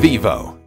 Vivo.